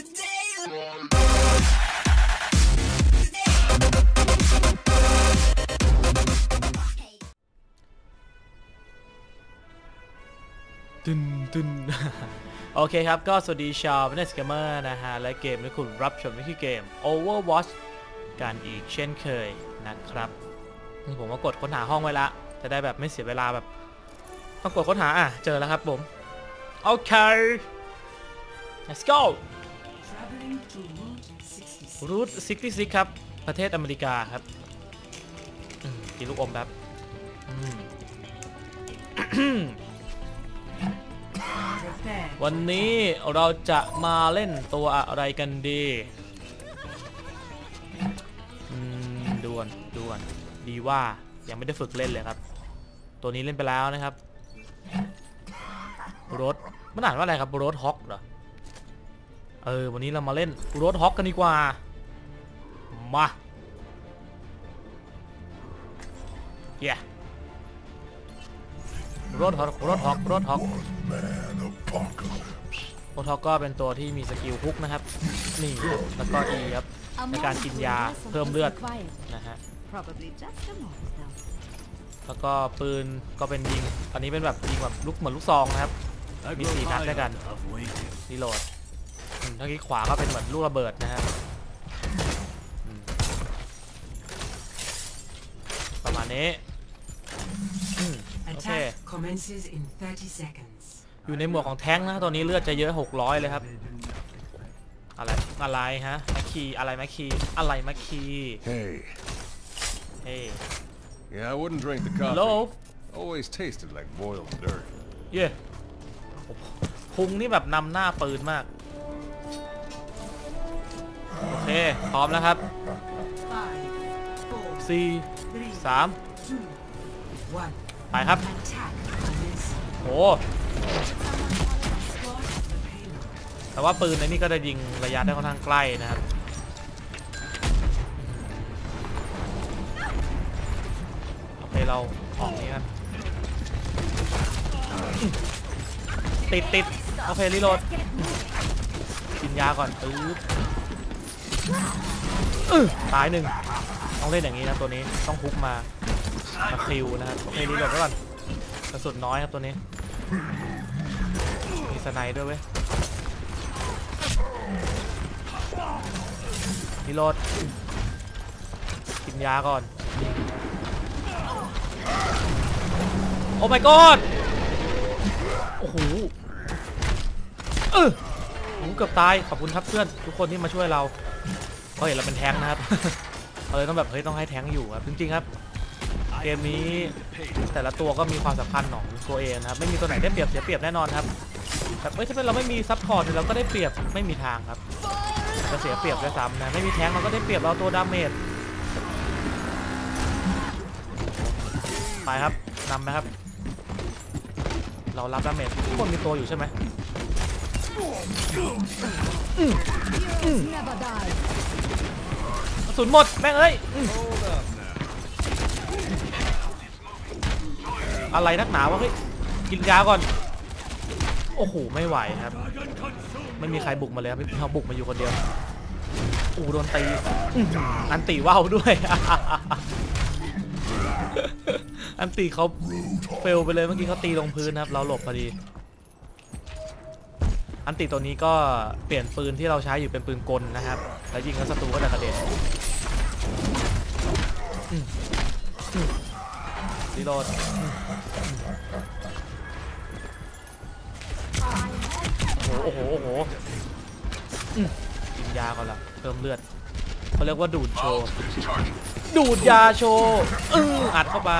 ตึนตึนโอเคครับ ก็สวัสดีชาวเนสเกมเมอร์นะฮะ และเกมที่คุณรับชมนี่คือเกม Overwatch กันอีกเช่นเคยนะครับ นี่ผมก็กดค้นหาห้องไว้ละ จะได้แบบไม่เสียเวลาแบบ ต้องกดค้นหาอะ เจอแล้วครับผม โอเค let's go Traveling to Route 66. รูท66ครับ ประเทศอเมริกาครับกินลูกอมแบบวันนี้เราจะมาเล่นตัวอะไรกันดีด่วนด่วน ดีว่ายังไม่ได้ฝึกเล่นเลยครับ ตัวนี้เล่นไปแล้วนะครับรถมันอ่านว่าอะไรครับรถฮอกเหรอ เออวันนี้เรามาเล่นรถฮอกกันดีกว่า มาเย้รถฮอกรถฮอกรถฮอกโอทอก็เป็นตัวที่มีสกิลฮุกนะครับ นี่แล้วก็ E ครับในการกินยาเพิ่มเลือดนะฮะ Probably just a moment though. แล้วก็ปืนก็เป็นยิง อันนี้เป็นแบบยิงแบบลูกเหมือนลูกซองนะครับ มีสี่นัดด้วยกันรีโหลดอืม ทางนี้ขวาก็เป็นเหมือนลูกระเบิดนะฮะอืมประมาณนี้อืมโอเค Attack commences in 30 seconds. อยู่ในหมวกของแท้งค์นะตอนนี้เลือดจะเยอะ 600 เลยครับ อะไรอะไรฮะแมคคีอะไรแมคคีอะไรแมคคี Hey, เฮ้ย yeah, I wouldn't drink the โล coffee. Always tasted like boiled dirt. เย่พุงนี่แบบนำหน้าปืนมากโอ เคพร้อมแล้วครับ4 3ไปครับโอ้แต่ว่าปืนในนี่ก็จะยิงระยะได้ค่อนข้างใกล้นะครับโอเคเราออกนี้ครับติดติดโอเครีโหลดกินยาก่อนปื๊บอื้อ ตายหนึ่งต้องเล่นอย่างนี้นะตัวนี้ต้องคุกมามาคิวนะครับโอเครีโหลดไว้ก่อนกระสุนน้อยครับตัวนี้ มีสไนด์ด้วยเว้ยรีโหลดกินยาก่อน โอ้ my god โอ้โหเออโอ้โหเกือบตาย ขอบคุณครับเพื่อน ทุกคนที่มาช่วยเรา เขาเห็นเราเป็นแท้งค์นะครับเราเลยต้องแบบเฮ้ยต้องให้แท้งค์อยู่ครับจริงๆครับเกมนี้แต่ละตัวก็มีความสำคัญของตัวเองนะครับไม่มีตัวไหนได้เปรียบเสียเปรียบแน่นอนครับแบบเอ้ยถ้าเป็นเราไม่มี support เนี่ยเราก็ได้เปรียบไม่มีทางครับจะเสียเปรียบด้วยซ้ำนะไม่มีแท้งเราก็ได้เปรียบเราตัว damage ไปครับนำนะครับ เรารับ damage ทุกคนมีตัวอยู่ใช่ไหมอืมอืม กระสุนหมดแม่งเอ้ยอะไรนักหนาวะเฮ้ยกินยาก่อน โอ้โหไม่ไหวครับ ไม่มีใครบุกมาเลยครับเราบุกมาอยู่คนเดียวอูโดนตีอันตีว่าวด้วย อันตีเขาเฟลไปเลยเมื่อกี้เขาตีลงพื้นครับ เราหลบพอดี อันติตัวนี้ก็เปลี่ยนปืนที่เราใช้อยู่เป็นปืนกลนะครับ แล้วยิงแล้วศัตรูก็จะกระเด็นรีโหลดโอ้โห โอ้โหโอ้โหกินยาก่อนละเพิ่มเลือดเขาเรียกว่าดูดโชว์ ดูดยาโชว์อืออัดเข้าไป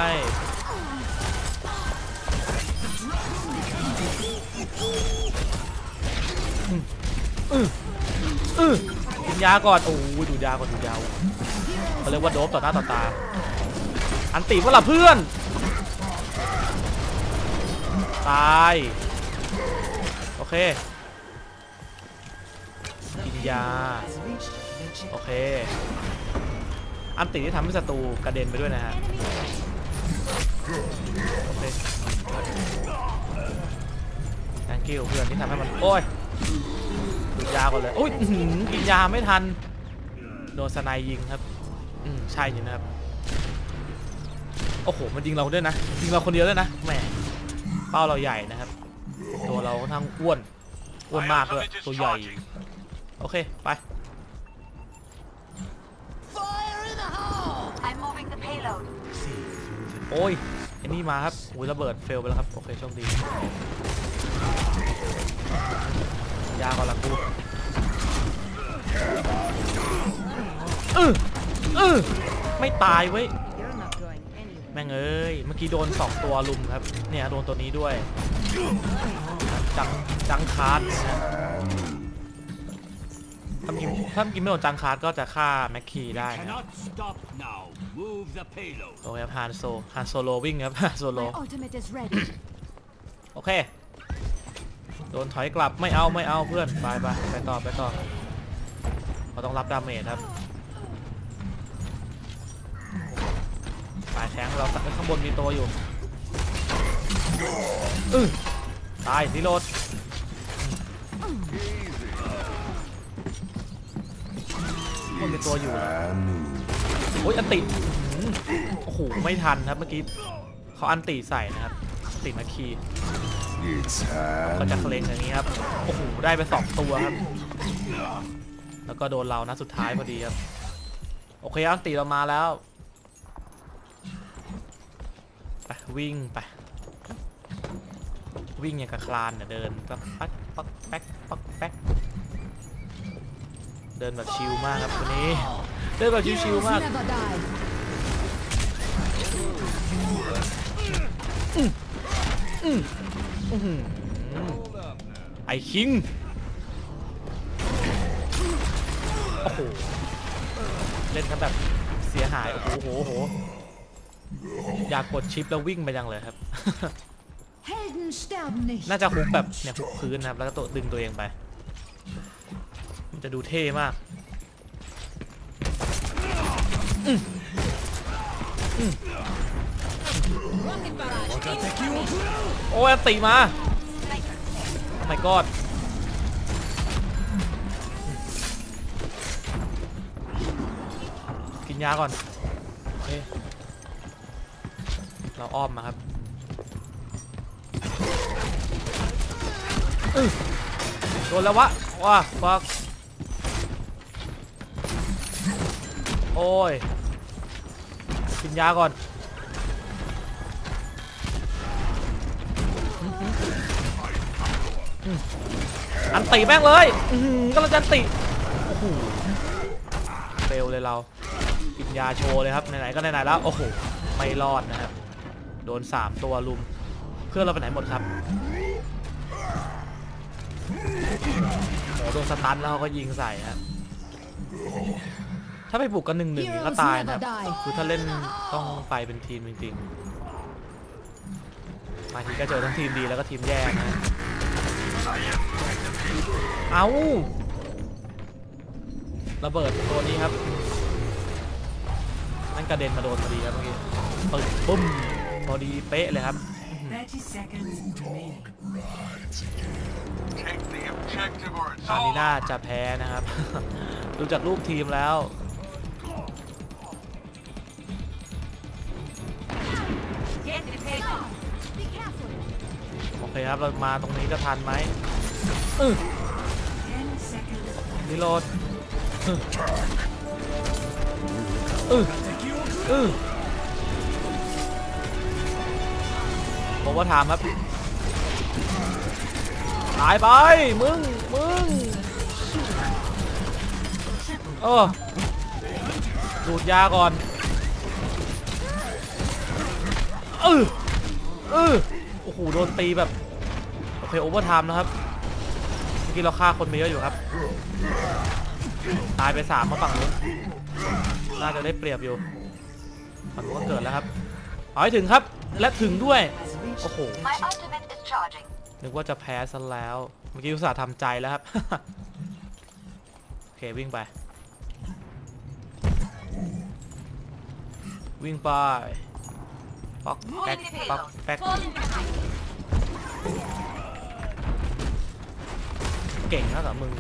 กินยาก่อน โอ้ยดูดยาก่อนดูดยาเขาเรียกว่าโดบต่อหน้าต่อตา อันตีว่าล่ะเพื่อน ตาย โอเค กินยา โอเค อันติที่ทำให้ศัตรูกระเด็นไปด้วยนะฮะ โอเค thank you เพื่อนที่ทำให้มัน โอ้ย ดูดยาก่อนเลยอุ้ยอื้อหือกินยาไม่ทันโดนสไนยิงครับอืมใช่จริงนะครับโอ้โหมันยิงเราด้วยนะยิงเราคนเดียวด้วยนะแหมเป้าเราใหญ่นะครับ ตัวเราค่อนข้างอ้วนอ้วนมากด้วยตัวใหญ่โอเคไป I'm moving the payload. โอ้ยไอ้นี่มาครับอุ้ยระเบิด fail ไปแล้วครับโอเคโชคดี ยาก่อนละกูเออเออไม่ตายเว้ย You're not going anywhere. แม่งเอ้ยเมื่อกี้โดน2ตัวลุมครับ เนี่ยโดนตัวนี้ด้วย จัง Junkrat นะถ้ากินถ้ากินไม่โดน Junkrat ก็จะฆ่า McCree ได้นะ Cannot stop now. Move the payload. โอเคครับ Hanzo Hanzo โลวิ่งครับ Hanzo โล My ultimate is ready. โอเค โดนถอยกลับไม่เอาไม่เอาเพื่อนไปไปไปต่อไปต่อเราต้องรับดาเมจครับปลายแทงเราข้างบนมีตัวอยู่อือตาย reloadข้างบนมีตัวอยู่โอ้ยอันติโอ้โหไม่ทันครับเมื่อกี้เขาอันติใส่นะครับอันติมาคี ก็จะเคลงอย่างนี้ครับ โอ้โห ได้ไปสองตัวครับ แล้วก็โดนเรานะสุดท้ายพอดีครับ โอเคอันตีเรามาแล้ว ไปวิ่งไป วิ่งอย่างกับคลานเดินก็ปักปักแป๊กปักแป๊กเดินแบบชิลมากครับคนนี้ เดินแบบชิลๆมากอื้อหือ ไอคิง โอ้โห เล่นกันแบบเสียหาย โอ้โหโอ้โหโอ้โห อยากกดชิปแล้ววิ่งไปจังเลยครับ Helden sterben nicht. น่าจะฮุกแบบเนี่ยฮุกพื้นนะครับ แล้วก็ตัวดึงตัวเองไปมันจะดูเท่มากอืมอืม โอ้ยอันติมาโอ้ my god กินยาก่อนโอเคเราอ้อมมาครับโดนแล้ววะว้าฟักโอ้ยกินยาก่อน อันติแม่งเลยอื้อหือก็เราจะอันติโอ้โหเฟลเลยเรากินยาโชว์เลยครับไหนๆก็ไหนๆแล้วโอ้โหไม่รอดนะครับโดน 3 ตัวลุมเพื่อนเราไปไหนหมดครับโอ้โหโดนสตันแล้วเขาก็ยิงใส่ฮะถ้าไปบุกกันหนึ่งหนึ่งก็ตายนะครับคือถ้าเล่นต้องไปเป็นทีมจริงๆบางทีก็เจอทั้งทีมดีแล้วก็ทีมแย่นะ เอาระเบิดตัวนี้ครับนั่นกระเด็นมาโดนพอดีครับเมื่อกี้ปึ้งปุ้มพอดีเป๊ะเลยครับตอนนี้น่าจะแพ้นะครับ ดูจากรูปทีมแล้ว โอเคครับ เรามาตรงนี้จะทันไหมอื้อ10 seconds. รีโหลดผมว่าถามครับ ตายไป มึง มึงเออดูดยาก่อนเออเออโอ้โหโดนตีแบบ โอเค overtime นะครับ เมื่อกี้เราฆ่าคนไปเยอะอยู่ครับ ตายไปสามมาฝั่งนู้นน่าจะได้เปรียบอยู่ฝั่งนู้นก็เกิดแล้วครับ เอาให้ถึงครับ และถึงด้วย Has reached โอ้โห My ultimate is charging. นึกว่าจะแพ้ซะแล้ว เมื่อกี้อุตส่าห์ทำใจแล้วครับ โอเควิ่งไป วิ่งไป ป๊อกแป๊กป๊อกแป๊กเก่งนะกับมึง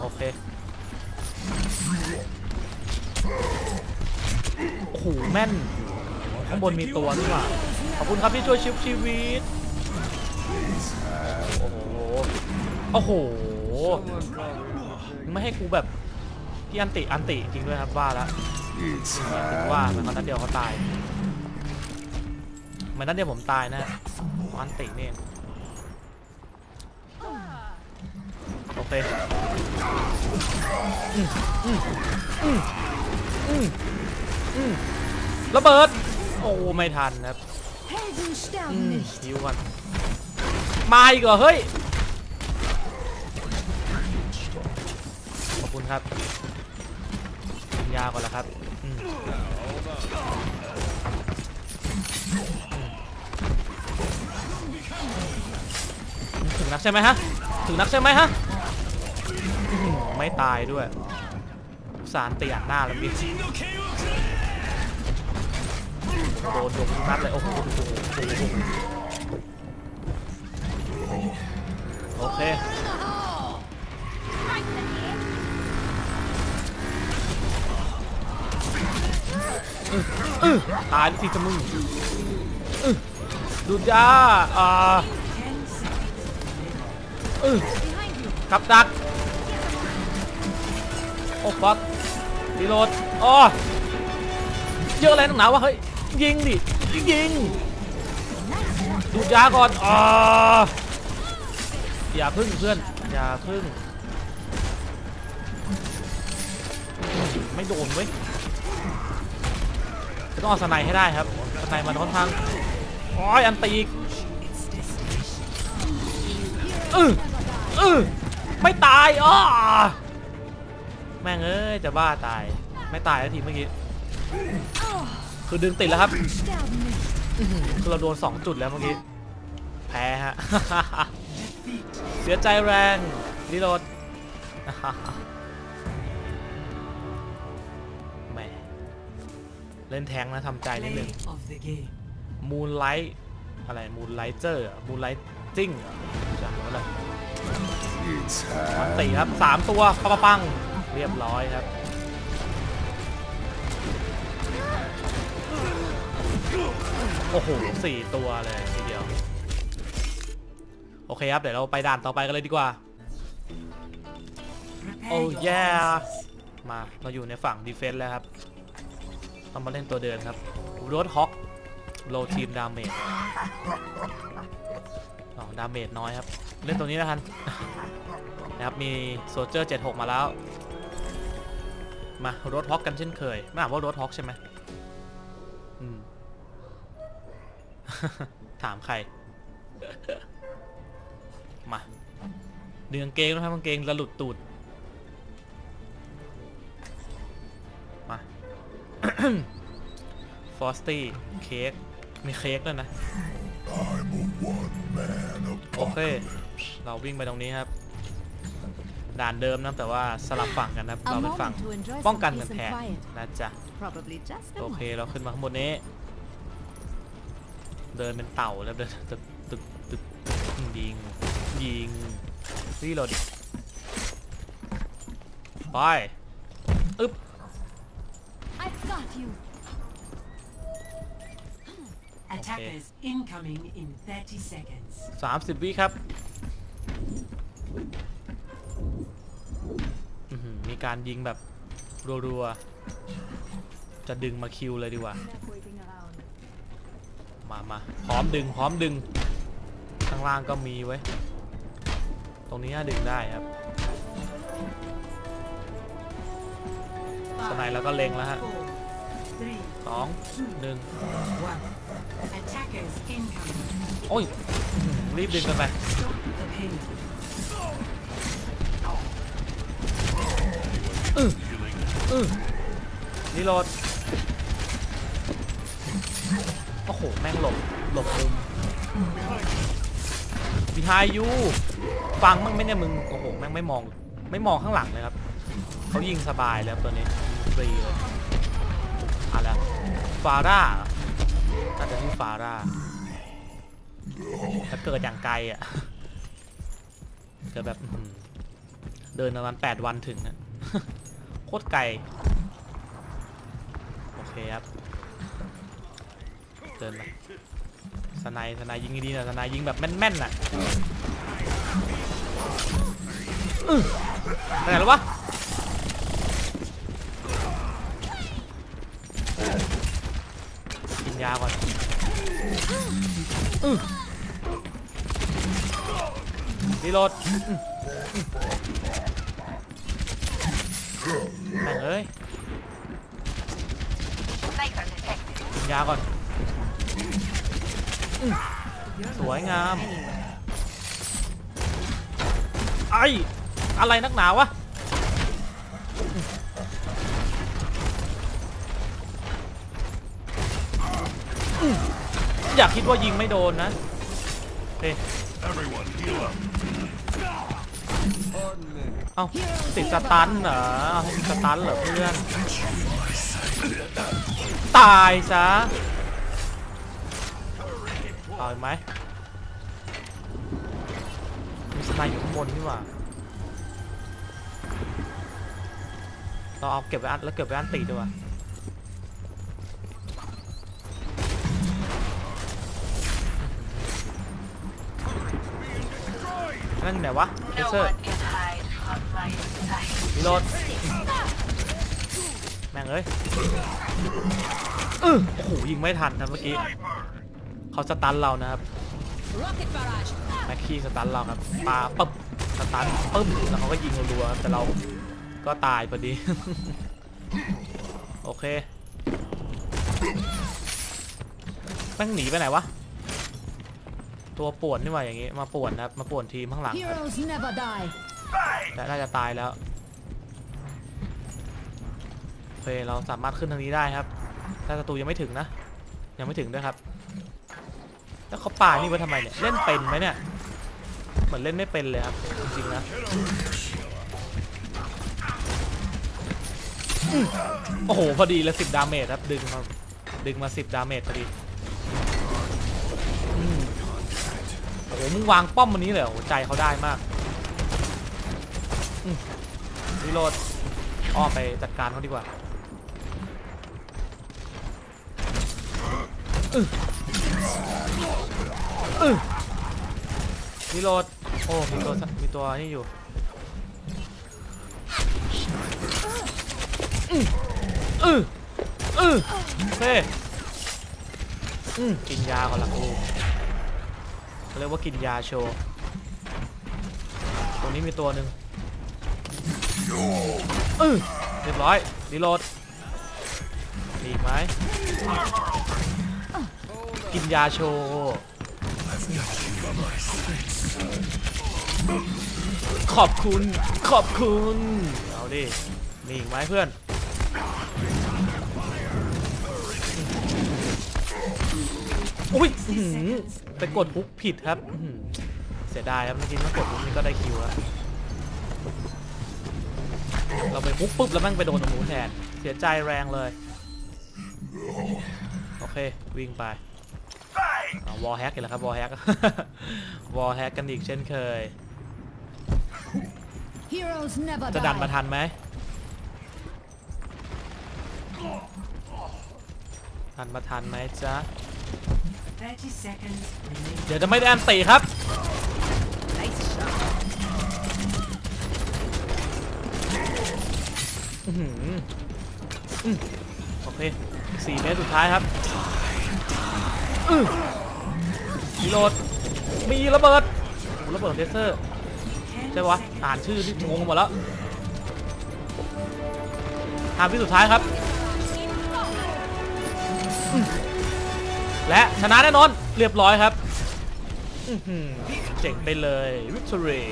โอเค โอ้โห แม่น ข้างบนมีตัวด้วยว่ะขอบคุณครับที่ช่วยชิปชีวิต โอ้โห โอ้โห ไม่ให้กูแบบที่อันติ อันติจริงด้วยครับว่าแล้ว It's ถึงว่ามันนัดเดียวเขาตาย มันนัดเดียวผมตายนะอันตินี่เองโอเคระเบิด โอ้ ไม่ทันครับฮิวก่อนมาอีกเหรอ เฮ้ย ขอบคุณครับกินยาก่อนแล้วครับ ถึงนักใช่ไหมฮะ ถึงนักใช่ไหมฮะ ไม่ตายด้วย สารเตียนหน้าแล้วพี่โดนโดนทุกนัดเลย โอ้โหโอ้โหโอ้โหโอเค ตายทีจะมึงอื้อดูดยาอ่ากับดัก โอ้ฟักรีโหลดอ๋อเยอะอะไรตั้งหนาวะ เฮ้ย ยิงดิ ยิง ดูดยาก่อนอ่าอย่าพึ่งเพื่อน อย่าพึ่ง ไม่โดนเว้ย ต้องเอาสไนให้ได้ครับสไนมันค่อนข้างโอ้ยอันตีอีก Its destination. เออเออไม่ตายอ้อแม่งเอ้ยจะบ้าตาย ไม่ตายแล้วทีเมื่อกี้คือดึงติดแล้วครับคือเราโดน2จุดแล้วเมื่อกี้แพ้ฮะเสียใจแรง reload เล่นแทงค์นะทำใจนิดนึง Play of the game. moonlightอะไรมูนไลเจอร์มูนไลท์จิ้งจำไว้เลย it's มันตีครับสามตัวปังปังปังเรียบร้อยครับโอ้โหสี่ตัวเลยทีเดียว โอเคครับ เดี๋ยวเราไปด่านต่อไปกันเลยดีกว่า Prepare Oh, your yeah. forces. มา เราอยู่ในฝั่งดีเฟนส์แล้วครับ เรามาเล่นตัวเดิมครับ Roadhog low team damage อ๋อ damage น้อยครับ เล่นตัวนี้นะครับนะครับมี Soldier 76 มาแล้ว มา Roadhog กันเช่นเคยไม่อ่านว่า Roadhog ใช่ไหมอืมถามใคร มาดึงกางเกงนะครับกางเกงระหลุดตูด ฟอสตี้เค้กมีเค้กด้วยนะ โอเค เราวิ่งไปตรงนี้ครับ ด่านเดิมนะแต่ว่าสลับฝั่งกันนะครับ A เราเป็นฝั่ง moment to enjoy ป้อง some กันกัน peace แท and น quiet. นะจ๊ะ Probably just a โอเค moment. เราขึ้นมาข้างบนนี้ เดินเป็นเต่าแล้วเดินตึกตึกตึกยิง ยิงรีโหลดดิไป อึ๊บ I've got you. Attackers incoming in 30 seconds. 30 วิครับอื้อหือมีการยิงแบบรัวๆ จะดึงมาคิวเลยดีกว่า มามาพร้อมดึง พร้อมดึง ข้างล่างก็มีไว้ยตรงนี้น่าดึงได้ครับสไนด์แล้วก็เล็งแล้วฮะ Four, three, ส องหนึ่ง one. Attackers incoming. โอ้ยอื้อหือรีบดึงกันไป Stop the payload. อือ reload โอ้โห แม่งหลบ หลบมุมบีไฮยูฟังมั่งไหมเนี่ยมึง โอ้โห แม่งไม่มอง ไม่มองข้างหลังเลยครับ เขายิงสบายเลยครับตัวนี้ฟรีเลย อะไรฟาร่าน่าจะชื่อฟาร่าถ้าเกิดอย่างไกลอะเกิดแบบเดินประมาณแปดวันถึงนะโคตรไกล โอเคครับเดินไปสนด์สนด์ยิงดีนะสนด์ยิงแบบแม่นๆน่ะอื้อไปไหนแล้ววะ กิน ยาก่อนอื้อรีโหลดอื้ออื้อแม่งเอ้ยกินยาก่อนอื้อสวยงาม ไออะไรนักหนาวะ อยากคิดว่ายิงไม่โดนนะเฮ้ยเอาติดสตันเหรอเอาให้ติดสตันเหรอเพื่อน ตายซะเอาอีกไหมมีสไนอยู่ข้างบนนี่หว่าเราเอาเก็บไว้อันแล้วเก็บไว้อันตีดีกว่า นั่นไหนวะ Tracer reload แม่งเอ้ยเออโอ้โหยิงไม่ทันครับเมื่อกี้เขา stun เรานะครับ McCree stun เราครับปาปึ๊บ stun ปึ๊บแล้วเขาก็ยิงรัวๆครับแต่เราก็ตายพอดี โอเคแม่งหนีไปไหนวะ ตัวป่วนนี่หว่าอย่างงี้มาป่วนนะครับมาป่วนทีมข้างหลังครับ Heroes never die. แต่น่าจะตายแล้วโอเคเราสามารถขึ้นทางนี้ได้ครับแต่ศัตรูยังไม่ถึงนะ ยังไม่ถึงด้วยครับ แล้วเขาป่านี่ไว้ทำไมเนี่ยเล่นเป็นไหมเนี่ยเหมือนเล่นไม่เป็นเลยครับจริงๆนะอืมโอ้โหพอดีละสิบ damage ครับดึงมาดึงมาสิบ damage พอดี อ้มึงวางป้อมวันนี้เลยโอ้ใจเขาได้มาก reload อ้อมไปจัดการเขาดีกว่าออ reload โอ้มีตัวมีตัวนี่อยู่อืออื้ออื้อโอเคอืมกินยาก่อนละกู เขาเรียกว่ากินยาโชว์ ตรงนี้มีตัวหนึ่งอือเรียบร้อยรีโหลดมีอีกไหมกินยาโชว์ขอบคุณ ขอบคุณ เอาดิ มีอีกไหมเพื่อน อุ้ยอื้อหือไปกดฮุกผิดครับอื้อหือเสียดายครับเมื่อกี้ถ้ากดฮุกนี่ก็ได้คิวแล้วเราไปปุ๊บปุ๊บแล้วแม่งไปโดนตรงนู้นแทนเสียใจแรงเลย โอเค วิ่งไปวอลแฮกอีกแล้วครับวอลแฮกวอลแฮกกันอีกเช่นเคย Heroes never จะดันมา die. ทันไหมทันมาทันไหมจ๊ะ30 seconds remaining. เดี๋ยวจะไม่ได้อันตีครับอื้อหืออืมโอเคสี่เมตรสุดท้ายครับอื้อรีโหลด มีระเบิดโอ้โหระเบิดเทเซอร์10ใช่ปะ seconds. อ่านชื่อที่งงหมดแล้วทางที่สุดท้ายครับ และชนะแน่นอนเรียบร้อยครับอื้อหือเจ๋งไปเลย victory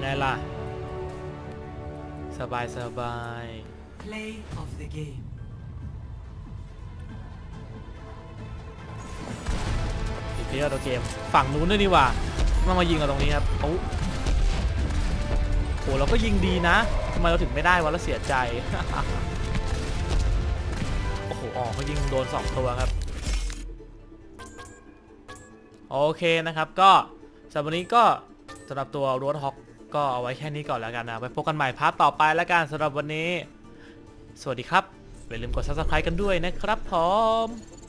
ไงล่ะ สบายสบาย Play of the game. อีกเพียตัวเกม ฝั่งนู้นด้วยนี่หว่ามามายิงเราตรงนี้ครับโอ้โหเราก็ยิงดีนะทำไมเราถึงไม่ได้วะแล้วเสียใจโอ๋อเขายิงโดน 2 ตัวครับ โอเคนะครับก็สำหรับวันนี้ก็สำหรับตัวรถฮอกก็เอาไว้แค่นี้ก่อนแล้วกันนะ ไปพบกันใหม่พาร์ทต่อไปแล้วกันสำหรับวันนี้ สวัสดีครับอย่าลืมกด subscribe กันด้วยนะครับผม